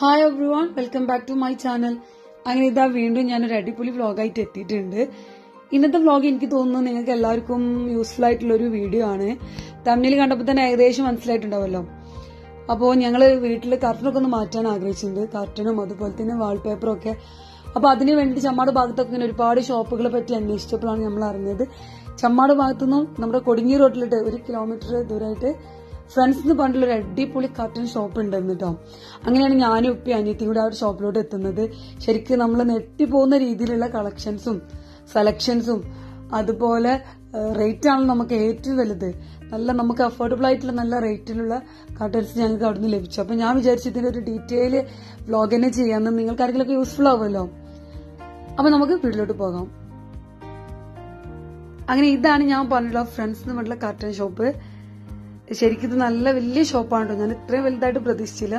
Hi everyone welcome back to my channel അങ്ങനെ ഇതാ വീണ്ടും ഞാനൊരു അടിപൊളി വ്ളോഗായിട്ട് എത്തിയിട്ടുണ്ട്. ഇന്നത്തെ വ്ളോഗ് എനിക്ക് തോന്നുന്നു നിങ്ങൾക്ക് എല്ലാവർക്കും യൂസ്ഫുൾ ആയിട്ടുള്ള ഒരു വീഡിയോ ആണ്. തമ്മിൽ കണ്ടപ്പോൾ തന്നെ ഏകദേശം മനസ്സിലായിട്ടുണ്ടാവല്ലോ. അപ്പോൾ ഞങ്ങൾ വീട്ടിൽ കർട്ടനൊക്കെ ഒന്ന് മാറ്റാൻ ആഗ്രഹിച്ചിട്ടുണ്ട്. കർട്ടനും അതുപോലെ തന്നെ വാൾപേപ്പറും ഒക്കെ. അപ്പോൾ അതിന് വേണ്ടി ചമ്മാട് ഭാഗത്തൊക്കെ ഇങ്ങനെ ഒരുപാട് ഷോപ്പുകളെ പറ്റി അന്വേഷിച്ചപ്പോഴാണ് നമ്മൾ അറിഞ്ഞത് ചമ്മാട് ഭാഗത്തുനിന്നും നമ്മുടെ കൊടുങ്ങി റോട്ടിലിട്ട് ഒരു കിലോമീറ്റർ ദൂരമായിട്ട് ഫ്രണ്ട്സ് എന്ന് പറഞ്ഞിട്ടുള്ള ഒരു അടിപൊളി കാർട്ടൺ ഷോപ്പ് ഉണ്ടെന്ന് കേട്ടോ അങ്ങനെയാണ് ഞാനും ഉപ്പി അനിയത്തി കൂടെ ആ ഒരു ഷോപ്പിലോട്ട് എത്തുന്നത്. ശരിക്കും നമ്മൾ നെട്ടിപ്പോകുന്ന രീതിയിലുള്ള കളക്ഷൻസും സെലക്ഷൻസും അതുപോലെ റേറ്റ് ആണ് നമുക്ക് ഏറ്റവും വലുത്. നല്ല നമുക്ക് അഫോർഡബിൾ ആയിട്ടുള്ള നല്ല റേറ്റിലുള്ള കട്ടൻസ് ഞങ്ങൾക്ക് അവിടെ നിന്ന് ലഭിച്ചു. അപ്പൊ ഞാൻ വിചാരിച്ചു ഇതിന്റെ ഒരു ഡീറ്റെയിൽ വ്ലോഗ് തന്നെ ചെയ്യാമെന്ന് നിങ്ങൾക്ക് ആരെങ്കിലുമൊക്കെ യൂസ്ഫുൾ ആവുമല്ലോ. അപ്പൊ നമുക്ക് വീട്ടിലോട്ട് പോകാം. അങ്ങനെ ഇതാണ് ഞാൻ പറഞ്ഞിട്ടുള്ള ഫ്രണ്ട്സ് എന്ന് പറഞ്ഞിട്ടുള്ള കർട്ടൻ ഷോപ്പ് ശരിക്കും ഇത് നല്ല വലിയ ഷോപ്പാണ് കേട്ടോ ഞാൻ ഇത്രയും വലുതായിട്ട് പ്രതീക്ഷിച്ചില്ല.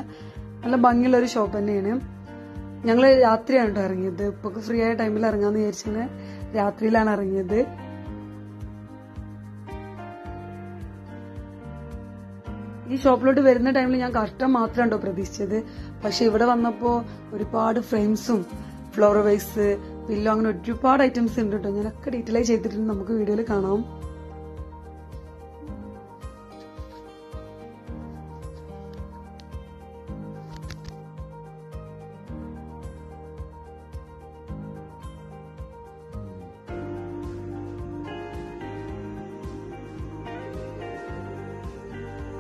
നല്ല ഭംഗിയുള്ള ഒരു ഷോപ്പ് തന്നെയാണ്. ഞങ്ങൾ രാത്രിയാണ് കേട്ടോ ഇറങ്ങിയത്. ഇപ്പൊ ഫ്രീ ആയ ടൈമിൽ ഇറങ്ങാന്ന് വിചാരിച്ചാണ് രാത്രിയിലാണ് ഇറങ്ങിയത്. ഈ ഷോപ്പിലോട്ട് വരുന്ന ടൈമിൽ ഞാൻ കഷ്ടം മാത്രം ഉണ്ടോ പ്രതീക്ഷിച്ചത്. പക്ഷെ ഇവിടെ വന്നപ്പോ ഒരുപാട് ഫ്രെയിംസും ഫ്ലോർ വൈസ് പില്ലോ അങ്ങനെ ഒരുപാട് ഐറ്റംസ് ഉണ്ട് കേട്ടോ ഞാനൊക്കെ ഡീറ്റെയിൽ ചെയ്തിട്ടുണ്ട്. നമുക്ക് വീഡിയോയിൽ കാണാം.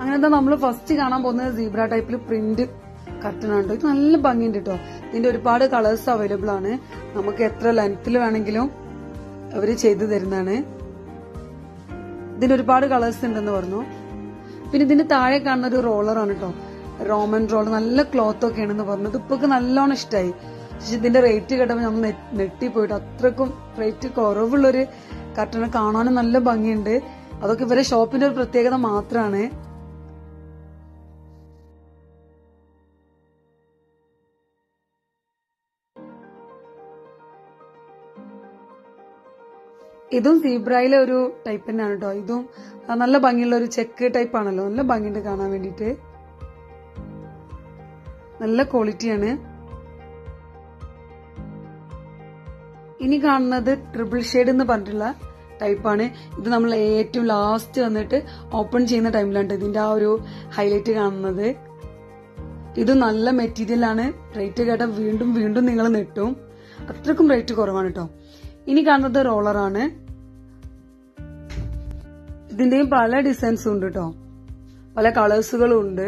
അങ്ങനത്തെ നമ്മൾ ഫസ്റ്റ് കാണാൻ പോകുന്നത് സീബ്ര ടൈപ്പിൽ പ്രിന്റ് കർട്ടൺ ആണ് ഇത് നല്ല ഭംഗിയുണ്ട് കേട്ടോ ഇതിന്റെ ഒരുപാട് കളേഴ്സ് അവൈലബിൾ ആണ്. നമുക്ക് എത്ര ലെങ്ത്തിൽ വേണമെങ്കിലും അവർ ചെയ്തു തരുന്നതാണ്. ഇതിന്റെ ഒരുപാട് കളേഴ്സ് ഉണ്ടെന്ന് പറഞ്ഞു. പിന്നെ ഇതിന്റെ താഴെ കാണുന്ന ഒരു റോളറാണ് കേട്ടോ റോമൻ റോൾ നല്ല ക്ലോത്ത് ഒക്കെ ആണെന്ന് പറഞ്ഞു ഇപ്പൊക്കെ നല്ലോണം ഇഷ്ടമായി പക്ഷെ ഇതിന്റെ റേറ്റ് കേട്ടപ്പോൾ നമ്മൾ നെട്ടിപ്പോയിട്ട് അത്രക്കും റേറ്റ് കുറവുള്ളൊരു കർട്ടൺ കാണാനും നല്ല ഭംഗിയുണ്ട്. അതൊക്കെ ഇവരെ ഷോപ്പിന്റെ ഒരു പ്രത്യേകത മാത്രമാണ് ഇതും സീബ്രയിലെ ഒരു ടൈപ്പ് തന്നെയാണ് കേട്ടോ ഇതും നല്ല ഭംഗിയുള്ള ഒരു ചെക്ക് ടൈപ്പ് ആണല്ലോ. നല്ല ഭംഗിയുണ്ട് കാണാൻ വേണ്ടിട്ട് നല്ല ക്വാളിറ്റിയാണ് ഇനി കാണുന്നത് ട്രിപ്പിൾ ഷെയ്ഡ് എന്ന് പറഞ്ഞിട്ടുള്ള ടൈപ്പാണ് ഇത് നമ്മൾ ഏറ്റവും ലാസ്റ്റ് വന്നിട്ട് ഓപ്പൺ ചെയ്യുന്ന ടൈമിലാണ് ഇതിന്റെ ആ ഒരു ഹൈലൈറ്റ് കാണുന്നത്. ഇത് നല്ല മെറ്റീരിയലാണ് റേറ്റ് കേട്ടാൽ വീണ്ടും വീണ്ടും നിങ്ങൾ നെട്ടും. അത്രക്കും റേറ്റ് കുറവാണ് കേട്ടോ ഇനി കാണുന്നത് റോളറാണ് ഇതിന്റെയും പല ഡിസൈൻസ് ഉണ്ട് കേട്ടോ പല കളേഴ്സുകളും ഉണ്ട്.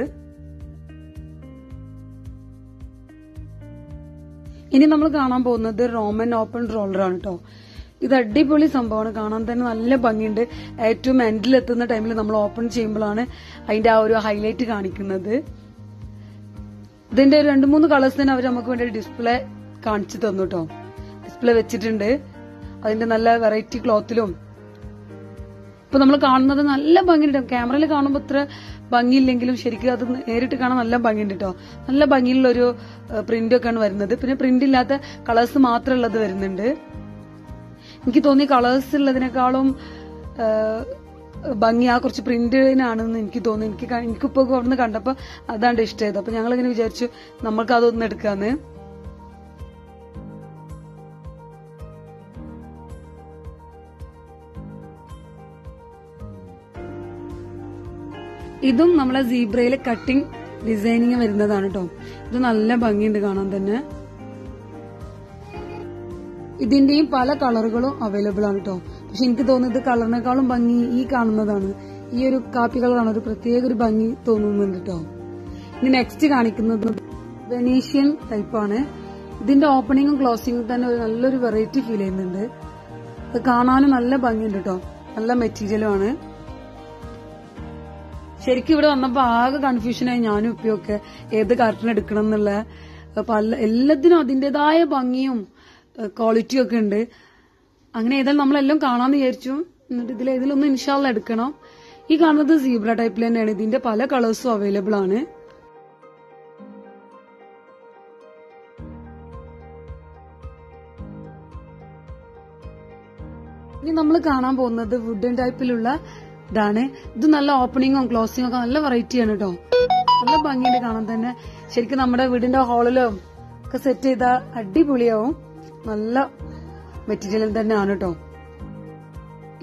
ഇനി നമ്മൾ കാണാൻ പോകുന്നത് റോമൻ ഓപ്പൺ റോളറാണ് കേട്ടോ ഇത് അടിപൊളി സംഭവമാണ്. കാണാൻ തന്നെ നല്ല ഭംഗിയുണ്ട്. ഏറ്റവും എൻഡിൽ എത്തുന്ന ടൈമിൽ നമ്മൾ ഓപ്പൺ ചെയ്യുമ്പോഴാണ് അതിന്റെ ആ ഒരു ഹൈലൈറ്റ് കാണിക്കുന്നത്. ഇതിന്റെ രണ്ട് മൂന്ന് കളേഴ്സ് തന്നെ അവർ നമുക്ക് വേണ്ടി ഡിസ്പ്ലേ കാണിച്ചു തന്നു കേട്ടോ ഡിസ്പ്ലേ വെച്ചിട്ടുണ്ട്. അതിന്റെ നല്ല വെറൈറ്റി ക്ലോത്തിലും. ഇപ്പൊ നമ്മൾ കാണുന്നത് നല്ല ഭംഗിയുണ്ട് ക്യാമറയിൽ കാണുമ്പോൾ ഇത്ര ഭംഗിയില്ലെങ്കിലും ശരിക്കും അത് നേരിട്ട് കാണാൻ നല്ല ഭംഗിയുണ്ട് കേട്ടോ. നല്ല ഭംഗിയുള്ള ഒരു പ്രിന്റ് ഒക്കെയാണ് വരുന്നത്. പിന്നെ പ്രിന്റ് ഇല്ലാത്ത കളേഴ്സ് മാത്രം ഉള്ളത് വരുന്നുണ്ട്. എനിക്ക് തോന്നി കളേഴ്സ് ഉള്ളതിനേക്കാളും ഭംഗി ആ കുറച്ച് പ്രിന്റിനാണെന്ന് എനിക്ക് തോന്നി. എനിക്ക് എനിക്കിപ്പോ അവിടുന്ന് കണ്ടപ്പോ അതാണ്ട് ഇഷ്ടമായത് അപ്പൊ ഞങ്ങൾ ഇങ്ങനെ വിചാരിച്ചു നമ്മൾക്ക് അതൊന്ന് എടുക്കാന്ന്. ഇതും നമ്മളെ സീബ്രയിലെ കട്ടിംഗ് ഡിസൈനിങ് വരുന്നതാണ് കേട്ടോ ഇത് നല്ല ഭംഗിയുണ്ട് കാണാൻ തന്നെ. ഇതിന്റെയും പല കളറുകളും അവൈലബിൾ ആണ് കേട്ടോ പക്ഷെ എനിക്ക് തോന്നുന്നത് കളറിനേക്കാളും ഭംഗി ഈ കാണുന്നതാണ്. ഈ ഒരു കാപ്പി കളറാണ് ഒരു പ്രത്യേക ഒരു ഭംഗി തോന്നുന്നുണ്ട് കേട്ടോ ഇനി നെക്സ്റ്റ് കാണിക്കുന്നത് വെനീഷ്യൻ ടൈപ്പാണ് ഇതിന്റെ ഓപ്പണിങ്ങും ക്ലോസിങ്ങും തന്നെ ഒരു നല്ലൊരു വെറൈറ്റി ഫീൽ ചെയ്യുന്നുണ്ട്. അത് കാണാനും നല്ല ഭംഗിയുണ്ട് കേട്ടോ നല്ല മെറ്റീരിയലും ആണ്. ശരിക്കും ഇവിടെ വന്നപ്പോ ആകെ കൺഫ്യൂഷനായി ഞാനും ഇപ്പൊക്കെ ഏത് കാർട്ടൺ എടുക്കണം എന്നുള്ള പല എല്ലാത്തിനും അതിന്റേതായ ഭംഗിയും ക്വാളിറ്റിയും ഒക്കെ ഉണ്ട്. അങ്ങനെ ഏതായാലും നമ്മളെല്ലാം കാണാന്ന് വിചാരിച്ചു. എന്നിട്ട് ഇതിൽ ഏതിലൊന്നും ഇൻഷാല്ല എടുക്കണം. ഈ കാണുന്നത് സീബ്ര ടൈപ്പിൽ തന്നെയാണ്. ഇതിന്റെ പല കളേഴ്സും അവൈലബിൾ ആണ്. ഇനി നമ്മൾ കാണാൻ പോകുന്നത് വുഡൻ ടൈപ്പിലുള്ള ഇതാണ്. ഇത് നല്ല ഓപ്പണിങ്ങും ക്ലോസിങ്ങും ഒക്കെ നല്ല വെറൈറ്റിയാണ് കേട്ടോ നല്ല ഭംഗിയുണ്ട് കാണാൻ തന്നെ. ശരിക്കും നമ്മുടെ വീടിന്റെ ഹാളിലും ഒക്കെ സെറ്റ് ചെയ്ത അടിപൊളിയാവും. നല്ല മെറ്റീരിയൽ തന്നെയാണ് കേട്ടോ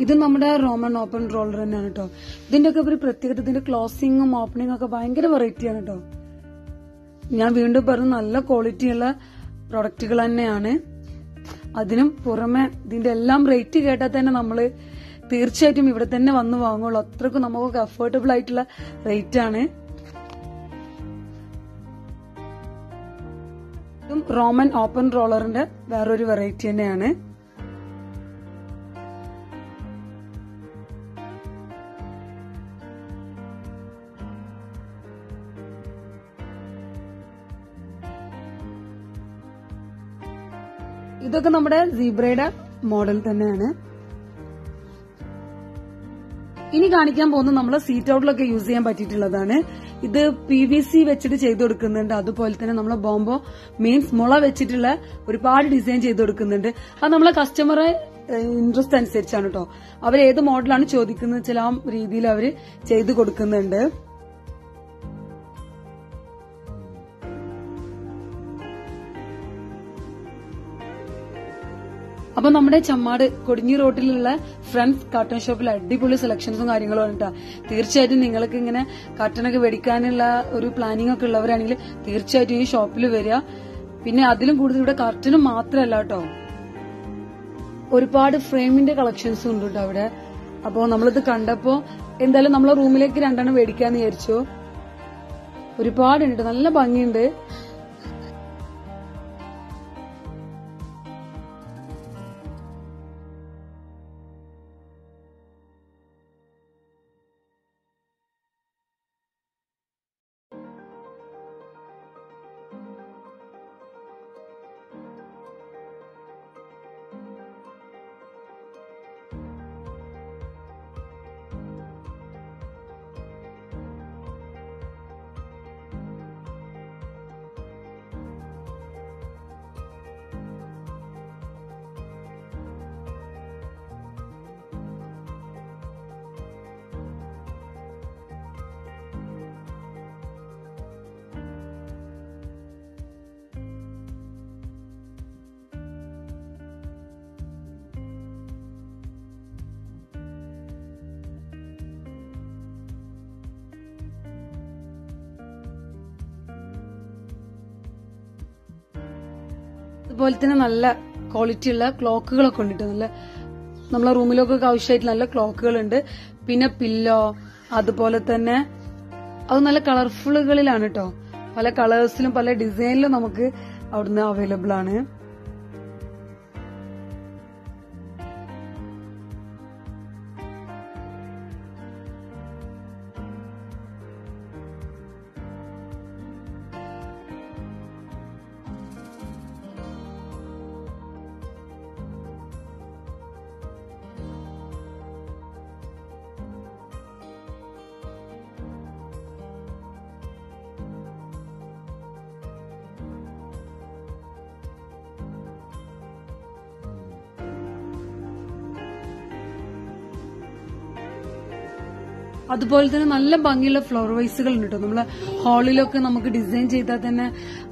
ഇത് നമ്മുടെ റോമൻ ഓപ്പൺ റോളർ തന്നെയാണ് കേട്ടോ ഇതിന്റെ ഒക്കെ ഒരു പ്രത്യേകത ഇതിന്റെ ക്ലോസിങ്ങും ഓപ്പണിങ്ങും ഒക്കെ ഭയങ്കര വെറൈറ്റിയാണ് കേട്ടോ ഞാൻ വീണ്ടും പറഞ്ഞു നല്ല ക്വാളിറ്റിയുള്ള പ്രൊഡക്റ്റുകൾ തന്നെയാണ്. അതിനും പുറമെ ഇതിന്റെ എല്ലാം റേറ്റ് കേട്ടാൽ തന്നെ നമ്മൾ തീർച്ചയായിട്ടും ഇവിടെ തന്നെ വന്ന് വാങ്ങുള്ളൂ. അത്രക്കും നമുക്കൊക്കെ അഫോർഡബിൾ ആയിട്ടുള്ള റേറ്റ് ആണ്. റോമൻ ഓപ്പൺ റോളറിന്റെ വേറൊരു വെറൈറ്റി തന്നെയാണ്. ഇതൊക്കെ നമ്മുടെ സീബ്രയുടെ മോഡൽ തന്നെയാണ്. ഇനി കാണിക്കാൻ പോകുന്നത് നമ്മൾ സീറ്റ് ഔട്ടിലൊക്കെ യൂസ് ചെയ്യാൻ പറ്റിയിട്ടുള്ളതാണ്. ഇത് പി വി സി വെച്ചിട്ട് ചെയ്തു കൊടുക്കുന്നുണ്ട്. അതുപോലെ തന്നെ നമ്മൾ ബോംബോ മീൻസ് മുള വെച്ചിട്ടുള്ള ഒരുപാട് ഡിസൈൻ ചെയ്തു കൊടുക്കുന്നുണ്ട്. അത് നമ്മളെ കസ്റ്റമറെ ഇൻട്രസ്റ്റ് അനുസരിച്ചാണ് കേട്ടോ അവർ ഏത് മോഡലാണ് ചോദിക്കുന്നത് വെച്ചാൽ ആ രീതിയിൽ അവർ ചെയ്തു കൊടുക്കുന്നുണ്ട്. അപ്പൊ നമ്മുടെ ചമ്മാട് കൊടിഞ്ഞി റോട്ടിലുള്ള ഫ്രണ്ട്സ് കാർട്ടൺ ഷോപ്പിൽ അടിപൊളി സെലക്ഷൻസും കാര്യങ്ങളും കേട്ടോ തീർച്ചയായിട്ടും നിങ്ങൾക്ക് ഇങ്ങനെ കാർട്ടണൊക്കെ വെടിക്കാനുള്ള ഒരു പ്ലാനിംഗ് ഒക്കെ ഉള്ളവരാണെങ്കിൽ തീർച്ചയായിട്ടും ഈ ഷോപ്പിൽ വരിക. പിന്നെ അതിലും കൂടുതൽ ഇവിടെ കാർട്ടനും മാത്രമല്ല കേട്ടോ ഒരുപാട് ഫ്രെയിമിന്റെ കളക്ഷൻസും ഉണ്ട് കേട്ടോ അവിടെ. അപ്പോ നമ്മളിത് കണ്ടപ്പോ എന്തായാലും നമ്മളെ റൂമിലേക്ക് രണ്ടെണ്ണം മേടിക്കാന്ന് വിചാരിച്ചു. ഒരുപാടുണ്ട് നല്ല ഭംഗിയുണ്ട്. അതുപോലെ തന്നെ നല്ല ക്വാളിറ്റി ഉള്ള ക്ലോക്കുകളൊക്കെ ഉണ്ട് നല്ല നമ്മളെ റൂമിലൊക്കെ ആവശ്യമായിട്ട് നല്ല ക്ലോക്കുകളുണ്ട് പിന്നെ പില്ലോ അതുപോലെ തന്നെ അത് നല്ല കളർഫുള്ളുകളിലാണ് കേട്ടോ പല കളേഴ്സിലും പല ഡിസൈനിലും നമുക്ക് അവിടുന്ന് അവൈലബിൾ ആണ്. അതുപോലെ തന്നെ നല്ല ഭംഗിയുള്ള ഫ്ലവർ വൈസുകൾ ഉണ്ട് കേട്ടോ നമ്മൾ ഹാളിലൊക്കെ നമുക്ക് ഡിസൈൻ ചെയ്താൽ തന്നെ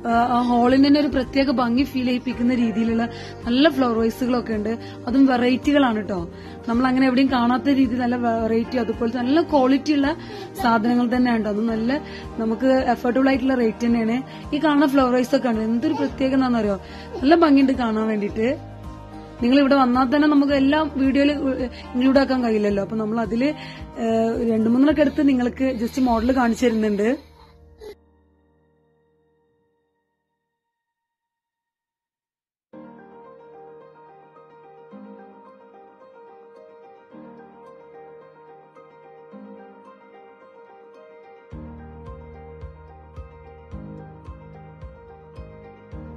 ആ, ഹാളിന് തന്നെ ഒരു പ്രത്യേക ഭംഗി ഫീൽ ചെയ്യിപ്പിക്കുന്ന രീതിയിലുള്ള നല്ല ഫ്ലവർ വൈസുകളൊക്കെ ഉണ്ട്. അതും വെറൈറ്റികളാണ് കേട്ടോ നമ്മൾ അങ്ങനെ എവിടെയും കാണാത്ത രീതി നല്ല വെറൈറ്റി അതുപോലെ തന്നെ നല്ല ക്വാളിറ്റി ഉള്ള സാധനങ്ങൾ തന്നെയാണ് കേട്ടോ അത് നല്ല നമുക്ക് എഫോർഡബിൾ ആയിട്ടുള്ള റേറ്റ് തന്നെയാണ്. ഈ കാണുന്ന ഫ്ലവർ വൈസ് ഒക്കെ ഉണ്ട് എന്തൊരു പ്രത്യേകത എന്താണെന്നറിയോ നല്ല ഭംഗിയുണ്ട് കാണാൻ വേണ്ടിയിട്ട്. നിങ്ങൾ ഇവിടെ വന്നാൽ തന്നെ നമുക്ക് എല്ലാ വീഡിയോയിൽ ഇൻക്ലൂഡ് ആക്കാൻ കഴിയില്ലല്ലോ. അപ്പൊ നമ്മൾ ഏഹ്, രണ്ടു മൂന്നെണ്ണൊക്കെ എടുത്ത് നിങ്ങൾക്ക് ജസ്റ്റ് മോഡൽ കാണിച്ചു തരുന്നുണ്ട്.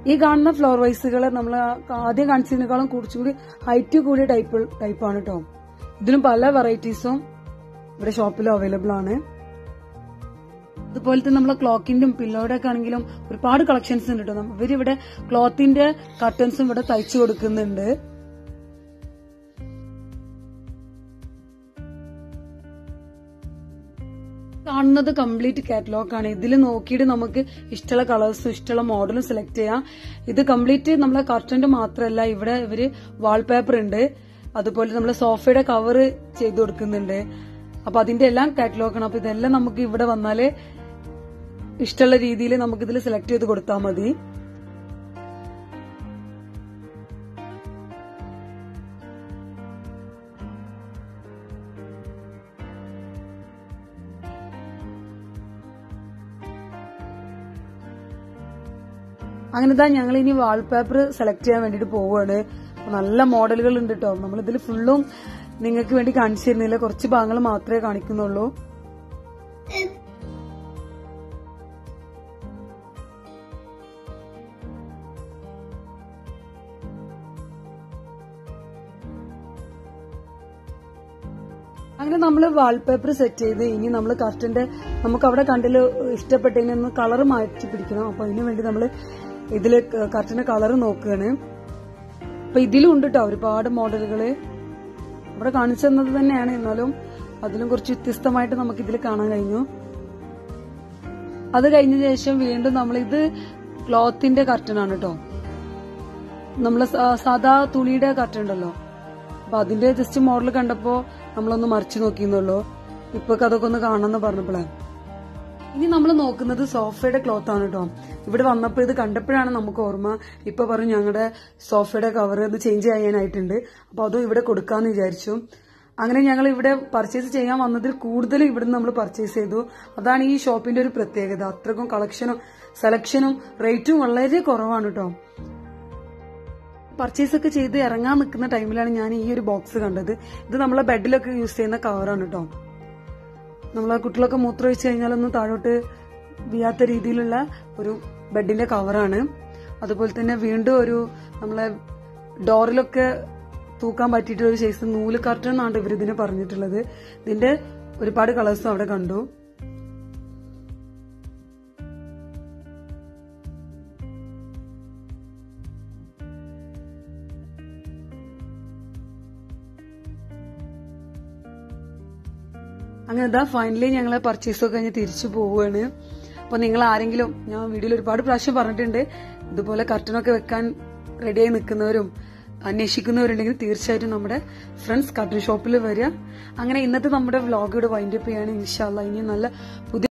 ഈ കാണുന്ന ഫ്ലോർ വൈസുകൾ നമ്മൾ ആദ്യം കാണിച്ചതിനേക്കാളും കുറച്ചുകൂടി ഹൈറ്റ് കൂടിയ ടൈപ്പ് ടൈപ്പാണ് കേട്ടോ ഇതിനും പല വെറൈറ്റീസും ഇവിടെ ഷോപ്പിൽ അവൈലബിൾ ആണ്. അതുപോലെ തന്നെ നമ്മളെ ക്ലോക്കിന്റെ പില്ലോയുടെ ഒക്കെ ആണെങ്കിലും ഒരുപാട് കളക്ഷൻസ് ഉണ്ട് കേട്ടോ ഇവരിവിടെ ക്ലോത്തിന്റെ കർട്ടൻസും ഇവിടെ തയ്ച്ചു കൊടുക്കുന്നുണ്ട്. കാണുന്നത് കംപ്ലീറ്റ് കാറ്റലോഗ് ആണ്. ഇതിൽ നോക്കിയിട്ട് നമുക്ക് ഇഷ്ടമുള്ള കളേഴ്സും ഇഷ്ടമുള്ള മോഡലും സെലക്ട് ചെയ്യാം. ഇത് കംപ്ലീറ്റ് നമ്മളെ കർട്ടൻ മാത്രമല്ല ഇവിടെ ഇവർ വാൾപേപ്പർ ഉണ്ട്. അതുപോലെ നമ്മളെ സോഫയുടെ കവർ ചെയ്ത് കൊടുക്കുന്നുണ്ട്. അപ്പൊ അതിന്റെ എല്ലാം കാറ്റലോഗ് ആണ്. അപ്പൊ ഇതെല്ലാം നമുക്ക് ഇവിടെ വന്നാൽ ഇഷ്ടമുള്ള രീതിയിൽ നമുക്ക് ഇതിൽ സെലക്ട് ചെയ്ത് കൊടുത്താൽ മതി. അങ്ങനെ താ ഞങ്ങൾ ഇനി വാൾപേപ്പർ സെലക്ട് ചെയ്യാൻ വേണ്ടിട്ട് പോവുകയാണ് നല്ല മോഡലുകൾ ഉണ്ട് കേട്ടോ നമ്മൾ ഇതിൽ ഫുള്ളും നിങ്ങൾക്ക് വേണ്ടി കാണിച്ചിരുന്നില്ല കുറച്ച് ഭാഗങ്ങൾ മാത്രമേ കാണിക്കുന്നുള്ളൂ. അങ്ങനെ നമ്മൾ വാൾപേപ്പർ സെറ്റ് ചെയ്ത് ഇനി നമ്മൾ കർട്ടന്റെ നമുക്ക് അവിടെ കണ്ടിൽ ഇഷ്ടപ്പെട്ടതിനൊന്ന് കളർ മാറ്റി പിടിക്കണം. അപ്പൊ അതിനു വേണ്ടി നമ്മൾ ഇതിൽ കർട്ടന്റെ കളർ നോക്കുകയാണ് അപ്പൊ ഇതിലും ഉണ്ട് കേട്ടോ ഒരുപാട് മോഡലുകൾ ഇവിടെ കാണിച്ചു തന്നത് തന്നെയാണ്. എന്നാലും അതിലും കുറച്ച് വ്യത്യസ്തമായിട്ട് നമുക്ക് ഇതിൽ കാണാൻ കഴിഞ്ഞു. അത് കഴിഞ്ഞ ശേഷം വീണ്ടും നമ്മൾ ഇത് ക്ലോത്തിന്റെ കർട്ടനാണ് കേട്ടോ നമ്മൾ സാധാ തുണിയുടെ കർട്ടൻ ഉണ്ടല്ലോ. അപ്പൊ അതിന്റെ ജസ്റ്റ് മോഡൽ കണ്ടപ്പോ നമ്മളൊന്ന് മറിച്ചു നോക്കിയെന്നുള്ളൂ ഇപ്പൊ അതൊക്കെ ഒന്ന് കാണാന്ന് പറഞ്ഞപ്പോഴേ ഇനി നമ്മൾ നോക്കുന്നത് സോഫയുടെ ക്ലോത്ത് ആണ് കേട്ടോ ഇവിടെ വന്നപ്പോൾ ഇത് കണ്ടപ്പോഴാണ് നമുക്ക് ഓർമ്മ. ഇപ്പൊ പറഞ്ഞു ഞങ്ങളുടെ സോഫയുടെ കവർ ഒന്ന് ചേഞ്ച് ചെയ്യാനായിട്ടുണ്ട്. അപ്പൊ അതും ഇവിടെ കൊടുക്കാന്ന് വിചാരിച്ചു. അങ്ങനെ ഞങ്ങൾ ഇവിടെ പർച്ചേസ് ചെയ്യാൻ വന്നതിൽ കൂടുതൽ ഇവിടുന്ന് നമ്മൾ പർച്ചേസ് ചെയ്തു. അതാണ് ഈ ഷോപ്പിന്റെ ഒരു പ്രത്യേകത. അത്രക്കും കളക്ഷനും സെലക്ഷനും റേറ്റും വളരെ കുറവാണ് കേട്ടോ പർച്ചേസ് ഒക്കെ ചെയ്ത് ഇറങ്ങാൻ നിൽക്കുന്ന ടൈമിലാണ് ഞാൻ ഈ ഒരു ബോക്സ് കണ്ടത്. ഇത് നമ്മളെ ബെഡിലൊക്കെ യൂസ് ചെയ്യുന്ന കവറാണ് കേട്ടോ നമ്മളെ കുട്ടികളൊക്കെ മൂത്രം ഒഴിച്ചു കഴിഞ്ഞാൽ ഒന്ന് താഴോട്ട് വീയാത്ത രീതിയിലുള്ള ഒരു ബെഡിന്റെ കവറാണ്. അതുപോലെ തന്നെ വീണ്ടും ഒരു നമ്മളെ ഡോറിലൊക്കെ തൂക്കാൻ പറ്റിയിട്ടുള്ള ഒരു സൈസ് നൂൽ കർട്ടൻ എന്നാണ് ഇവർ ഇതിന് പറഞ്ഞിട്ടുള്ളത്. ഇതിന്റെ ഒരുപാട് കളേഴ്സും അവിടെ കണ്ടു. അങ്ങനെ ഇതാ ഫൈനലി ഞങ്ങൾ പർച്ചേസ് ഒക്കെ കഴിഞ്ഞ് തിരിച്ചു പോവുകയാണ് അപ്പൊ നിങ്ങൾ ആരെങ്കിലും ഞാൻ വീഡിയോയിൽ ഒരുപാട് പ്രാവശ്യം പറഞ്ഞിട്ടുണ്ട് ഇതുപോലെ കർട്ടനൊക്കെ വെക്കാൻ റെഡിയായി നിൽക്കുന്നവരും അന്വേഷിക്കുന്നവരുണ്ടെങ്കിൽ തീർച്ചയായിട്ടും നമ്മുടെ ഫ്രണ്ട്സ് കർട്ടൻ ഷോപ്പിൽ വരിക. അങ്ങനെ ഇന്നത്തെ നമ്മുടെ വ്ളോഗ് ഇവിടെ വൈൻഡപ്പ് ചെയ്യാണ് ഇൻഷാല്ല ഇനി നല്ല പുതിയ